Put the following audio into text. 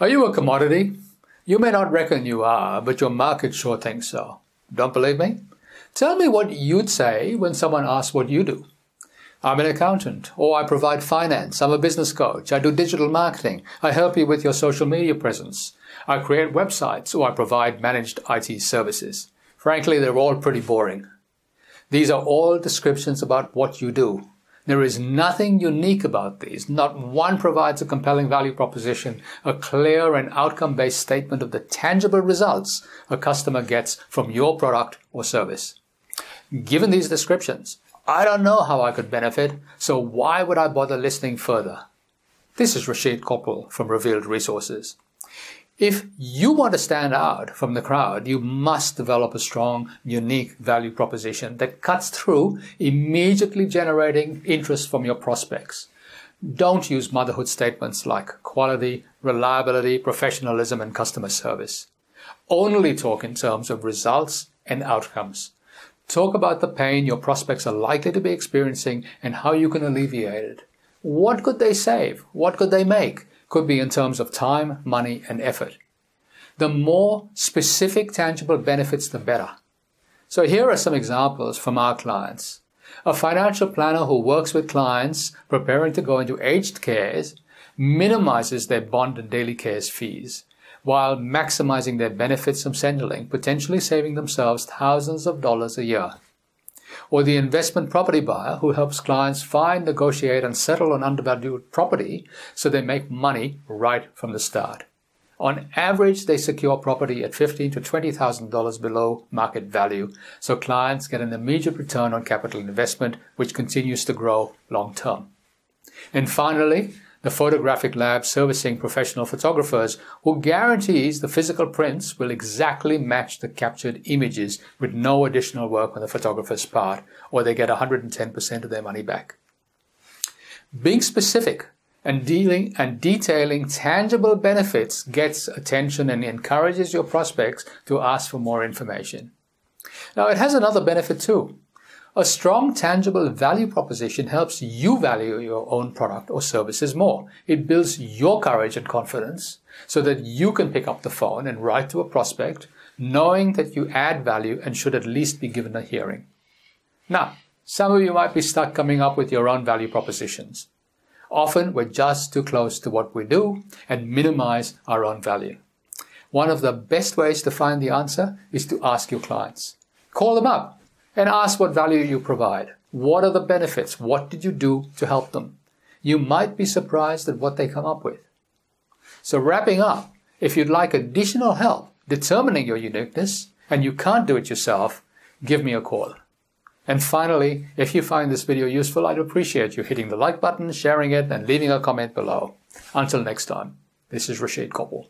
Are you a commodity? You may not reckon you are, but your market sure thinks so. Don't believe me? Tell me what you'd say when someone asks what you do. I'm an accountant, or I provide finance, I'm a business coach, I do digital marketing, I help you with your social media presence, I create websites, or I provide managed IT services. Frankly, they're all pretty boring. These are all descriptions about what you do, there is nothing unique about these. Not one provides a compelling value proposition, a clear and outcome based statement of the tangible results a customer gets from your product or service. Given these descriptions, I don't know how I could benefit, so why would I bother listening further? This is Rashid Kotwal from Revealed Resources. If you want to stand out from the crowd, you must develop a strong, unique value proposition that cuts through, immediately generating interest from your prospects. Don't use motherhood statements like quality, reliability, professionalism, and customer service. Only talk in terms of results and outcomes. Talk about the pain your prospects are likely to be experiencing and how you can alleviate it. What could they save? What could they make? Could be in terms of time, money, and effort. The more specific tangible benefits, the better. So here are some examples from our clients. A financial planner who works with clients preparing to go into aged cares minimizes their bond and daily cares fees while maximizing their benefits from Centrelink, potentially saving themselves thousands of dollars a year or the investment property buyer who helps clients find, negotiate, and settle on undervalued property so they make money right from the start. On average, they secure property at fifteen to twenty thousand dollars below market value, so clients get an immediate return on capital investment, which continues to grow long term. And finally, the photographic lab servicing professional photographers who guarantees the physical prints will exactly match the captured images with no additional work on the photographer's part, or they get 110% of their money back. Being specific and dealing and detailing tangible benefits gets attention and encourages your prospects to ask for more information. Now it has another benefit too. A strong, tangible value proposition helps you value your own product or services more. It builds your courage and confidence so that you can pick up the phone and write to a prospect knowing that you add value and should at least be given a hearing. Now, some of you might be stuck coming up with your own value propositions. Often we're just too close to what we do and minimize our own value. One of the best ways to find the answer is to ask your clients. Call them up and ask what value you provide. What are the benefits? What did you do to help them? You might be surprised at what they come up with. So wrapping up, if you'd like additional help determining your uniqueness and you can't do it yourself, give me a call. And finally, if you find this video useful, I'd appreciate you hitting the like button, sharing it, and leaving a comment below. Until next time, this is Rashid Kotwal.